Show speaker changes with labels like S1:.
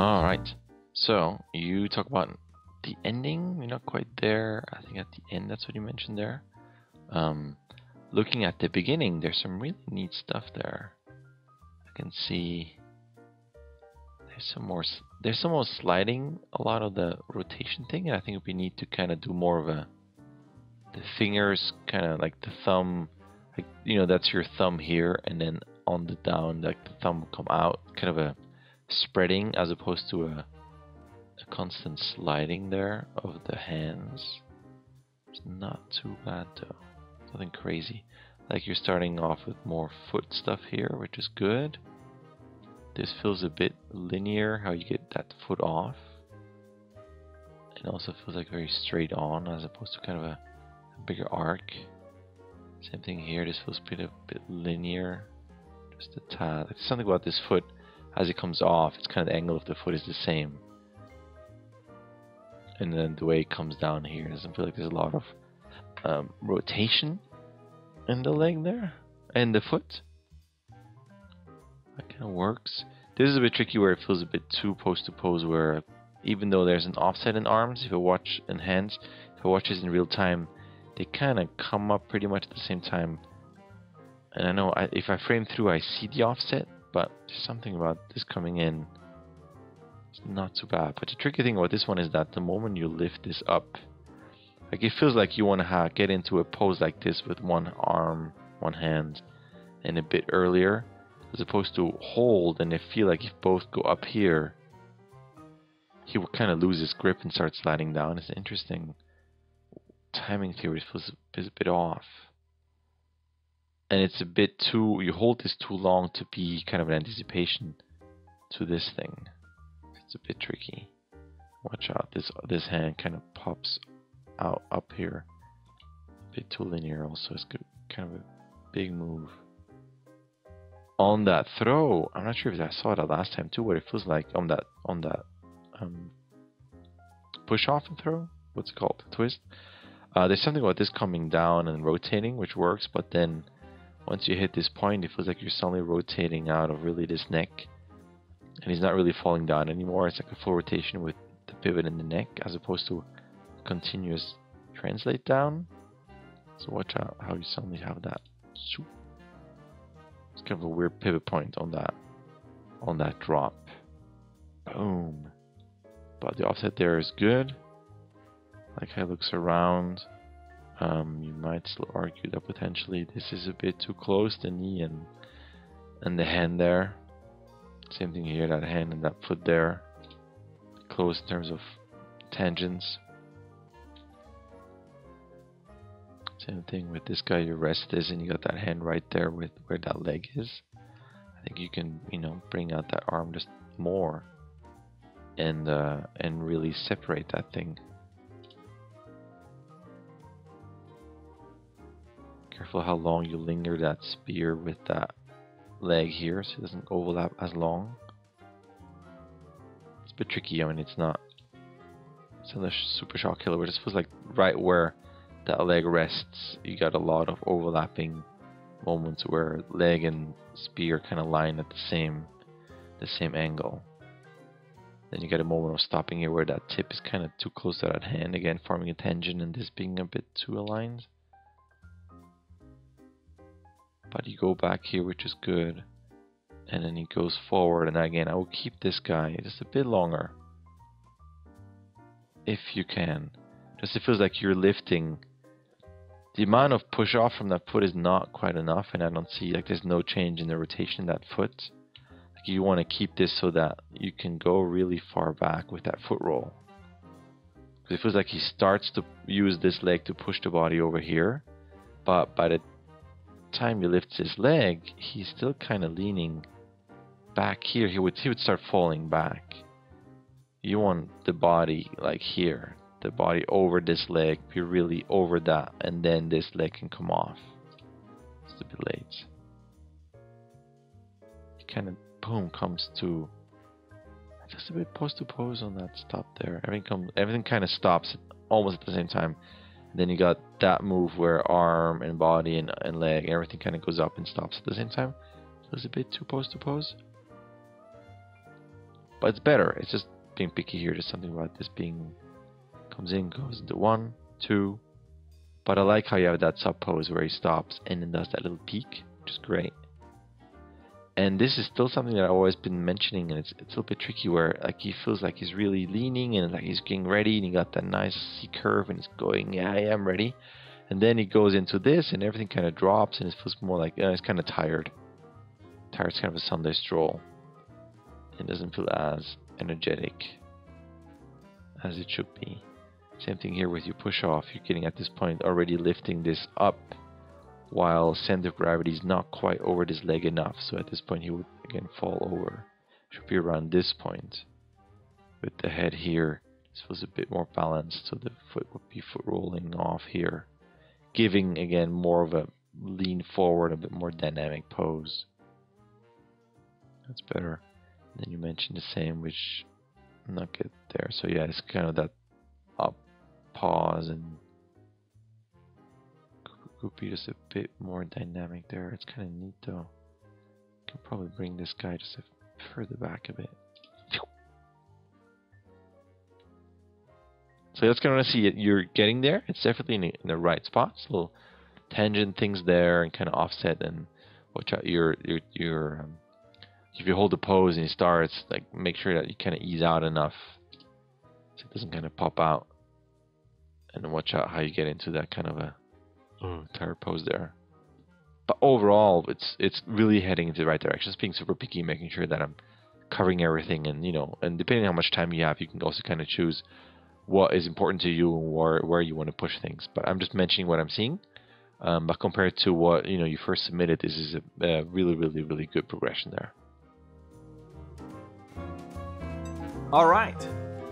S1: All right. So you talk about the ending. You're not quite there. I think at the end, that's what you mentioned there. Um, looking at the beginning, there's some really neat stuff there. I can see there's some more. There's some more sliding. A lot of the rotation thing, and I think we need to kind of do more of a the fingers, kind of like the thumb. Like you know, that's your thumb here, and then on the down, like the thumb come out, kind of a spreading as opposed to a, a constant sliding there of the hands. It's not too bad though. Nothing crazy. Like you're starting off with more foot stuff here, which is good. This feels a bit linear, how you get that foot off. It also feels like very straight on as opposed to kind of a, a bigger arc. Same thing here, this feels a bit, a bit linear. Just a tad. Something about this foot as it comes off, it's kind of the angle of the foot is the same. And then the way it comes down here doesn't feel like there's a lot of um, rotation in the leg there and the foot. That kind of works. This is a bit tricky where it feels a bit too pose to pose where even though there's an offset in arms, if you watch in hands, if I watch this in real time, they kind of come up pretty much at the same time. And I know I, if I frame through, I see the offset, but something about this coming in. It's not too bad. But the tricky thing about this one is that the moment you lift this up, like it feels like you want to get into a pose like this with one arm, one hand, and a bit earlier, as opposed to hold and I feel like if both go up here, he will kind of lose his grip and start sliding down. It's interesting timing theory feels a bit off. And it's a bit too, you hold this too long to be kind of an anticipation to this thing. It's a bit tricky. Watch out, this this hand kind of pops out up here. A bit too linear also. It's good, kind of a big move. On that throw, I'm not sure if I saw that last time too, what it feels like on that on that um, push off and throw. What's it called? Twist. Uh, there's something about this coming down and rotating, which works, but then once you hit this point, it feels like you're suddenly rotating out of really this neck, and he's not really falling down anymore. It's like a full rotation with the pivot in the neck, as opposed to continuous translate down. So watch out how you suddenly have that. It's kind of a weird pivot point on that on that drop. Boom. But the offset there is good. Like how it looks around. Um, you might still argue that potentially this is a bit too close, the knee and and the hand there. Same thing here, that hand and that foot there. Close in terms of tangents. Same thing with this guy, you rest this and you got that hand right there with where that leg is. I think you can, you know, bring out that arm just more and uh, and really separate that thing. Careful how long you linger that spear with that leg here so it doesn't overlap as long. It's a bit tricky, I mean it's not it's not a super shock killer, but it feels like right where that leg rests, you got a lot of overlapping moments where leg and spear kind of line at the same the same angle. Then you get a moment of stopping here where that tip is kind of too close to that hand, again forming a tangent and this being a bit too aligned. But you go back here, which is good. And then he goes forward, and again, I will keep this guy just a bit longer. If you can. Just it feels like you're lifting the amount of push off from that foot is not quite enough and I don't see like there's no change in the rotation of that foot like you want to keep this so that you can go really far back with that foot roll because it feels like he starts to use this leg to push the body over here but by the time he lifts his leg he's still kind of leaning back here he would he would start falling back you want the body like here the body over this leg, be really over that, and then this leg can come off. It's a bit late. It kind of boom comes to just a bit pose to pose on that stop there. Everything comes, everything kind of stops almost at the same time. Then you got that move where arm and body and, and leg, everything kind of goes up and stops at the same time. So it's a bit too pose to pose. But it's better. It's just being picky here. There's something about this being comes in, goes into one, two. But I like how you have that sub pose where he stops and then does that little peek, which is great. And this is still something that I've always been mentioning, and it's it's a little bit tricky where like he feels like he's really leaning and like he's getting ready, and he got that nice C curve, and he's going, yeah, I am ready. And then he goes into this, and everything kind of drops, and it feels more like uh, he's kind of tired. tired, Tired's kind of a Sunday stroll. It doesn't feel as energetic as it should be. Same thing here with your push off. You're getting at this point already lifting this up while center of gravity is not quite over this leg enough. So at this point he would again fall over. Should be around this point. With the head here, this was a bit more balanced, so the foot would be foot rolling off here. Giving again more of a lean forward, a bit more dynamic pose. That's better. And then you mentioned the same, which not get there. So yeah, it's kind of that up pause and Goopy just a bit more dynamic there. It's kind of neat though. Can probably bring this guy just a further back a bit. So that's kind of see it. You're getting there. It's definitely in, in the right spots. Little tangent things there and kind of offset and watch out your your your um, if you hold the pose and it starts like make sure that you kind of ease out enough so it doesn't kind of pop out and watch out how you get into that kind of a oh, tired pose there. But overall it's it's really heading into the right direction. It's being super picky making sure that I'm covering everything and you know and depending on how much time you have you can also kind of choose what is important to you and where where you want to push things. But I'm just mentioning what I'm seeing um, but compared to what you know you first submitted this is a, a really really really good progression there.
S2: All right.